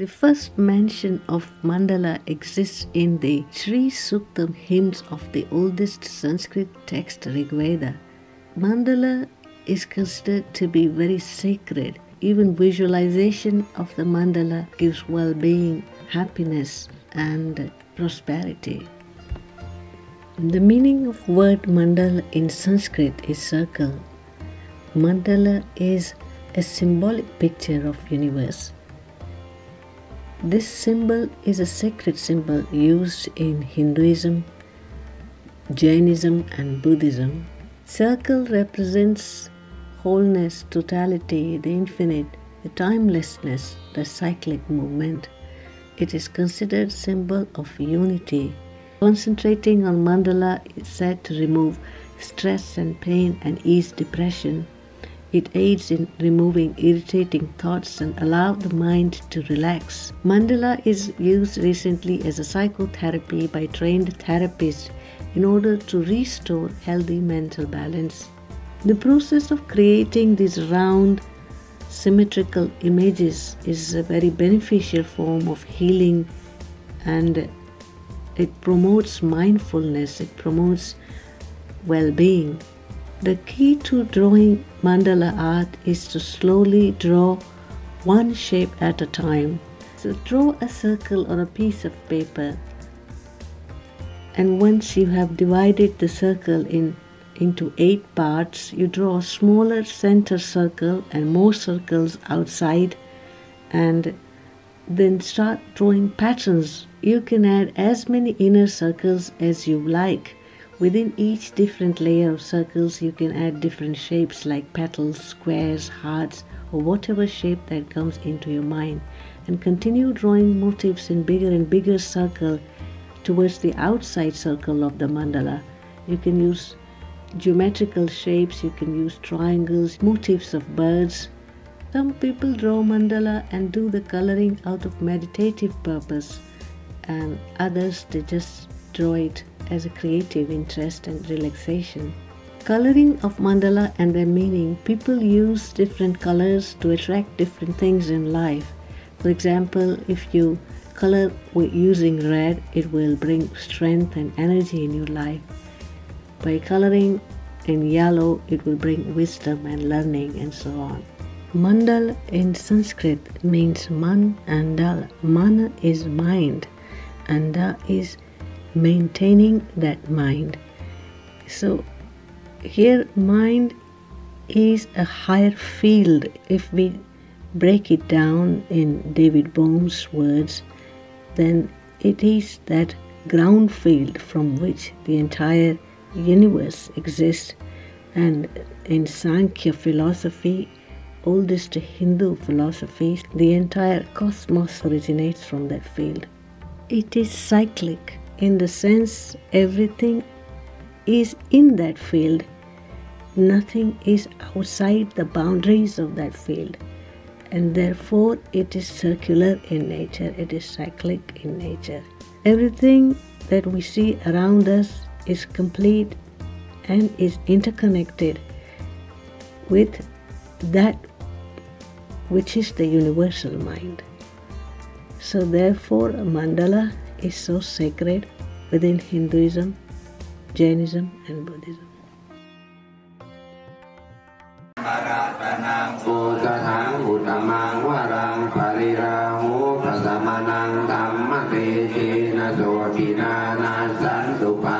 The first mention of mandala exists in the Sri Suktam hymns of the oldest Sanskrit text Rigveda. Mandala is considered to be very sacred. Even visualization of the mandala gives well being, happiness, and prosperity. The meaning of word mandala in Sanskrit is circle. Mandala is a symbolic picture of universe. This symbol is a sacred symbol used in Hinduism, Jainism, and Buddhism. Circle represents wholeness, totality, the infinite, the timelessness, the cyclic movement. It is considered symbol of unity. Concentrating on mandala is said to remove stress and pain and ease depression. It aids in removing irritating thoughts and allow the mind to relax. Mandala is used recently as a psychotherapy by trained therapists in order to restore healthy mental balance. The process of creating these round, symmetrical images is a very beneficial form of healing and it promotes mindfulness, it promotes well being. The key to drawing mandala art is to slowly draw one shape at a time. So draw a circle on a piece of paper. And once you have divided the circle in into eight parts, you draw a smaller center circle and more circles outside and then start drawing patterns. You can add as many inner circles as you like Within each different layer of circles, you can add different shapes like petals, squares, hearts, or whatever shape that comes into your mind. And continue drawing motifs in bigger and bigger circle towards the outside circle of the mandala. You can use geometrical shapes, you can use triangles, motifs of birds. Some people draw mandala and do the coloring out of meditative purpose, and others they just draw it as a creative interest and relaxation. Coloring of mandala and their meaning, people use different colors to attract different things in life. For example, if you color using red, it will bring strength and energy in your life. By coloring in yellow, it will bring wisdom and learning and so on. Mandal in Sanskrit means man and dal. Man is mind and da is maintaining that mind. So, here, mind is a higher field. If we break it down in David Bohm's words, then it is that ground field from which the entire universe exists. And in Sankhya philosophy, oldest Hindu philosophy, the entire cosmos originates from that field. It is cyclic in the sense everything is in that field, nothing is outside the boundaries of that field, and therefore it is circular in nature, it is cyclic in nature. Everything that we see around us is complete and is interconnected with that which is the universal mind. So, therefore, a mandala is so sacred within Hinduism, Jainism, and Buddhism. โ